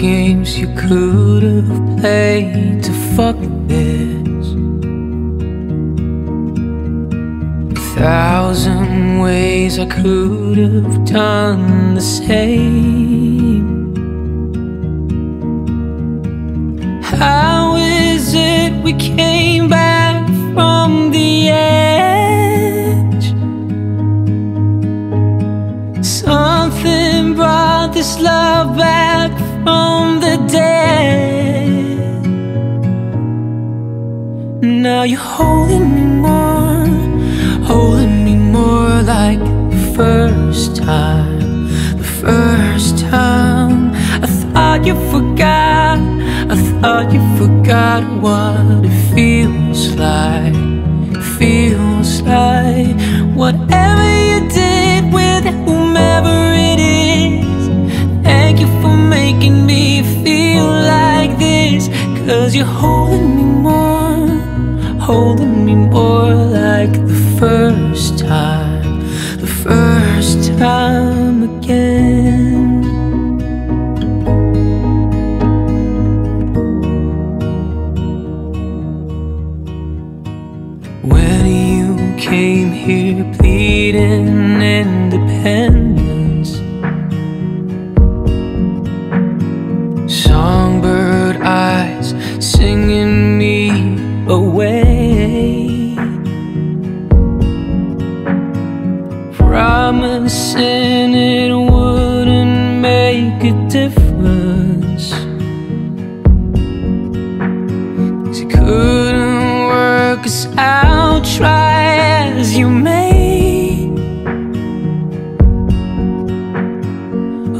games you could have played to fuck this. A thousand ways I could have done the same. How is it we came back Now you're holding me more, holding me more like the first time. The first time I thought you forgot, I thought you forgot what it feels like. Feels like whatever you did with whomever it is. Thank you for making me feel like this. Cause you're holding me more, holding me more like the first time, the first time again. When you came here pleading independence Promising it wouldn't make a difference Cause you couldn't work us out, try as you may.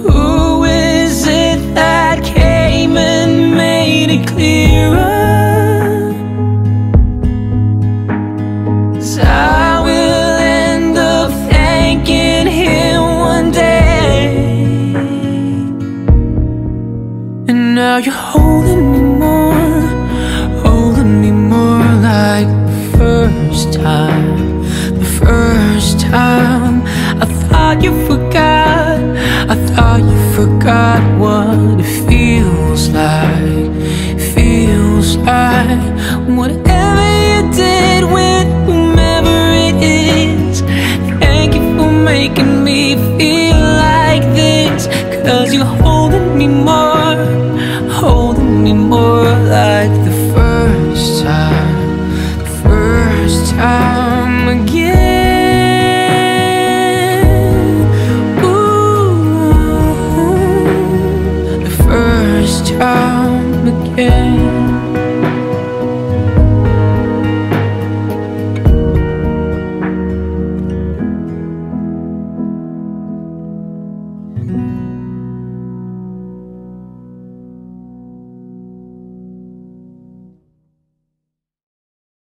Who is it that came and made it clearer? And now you're holding me more, holding me more like the first time, the first time. I thought you forgot, I thought you forgot what it feels like, feels like. Whatever you did with whomever it is, thank you for making me feel like this. Cause you're holding me more, me more like the first time, the first time again. Ooh, the first time again.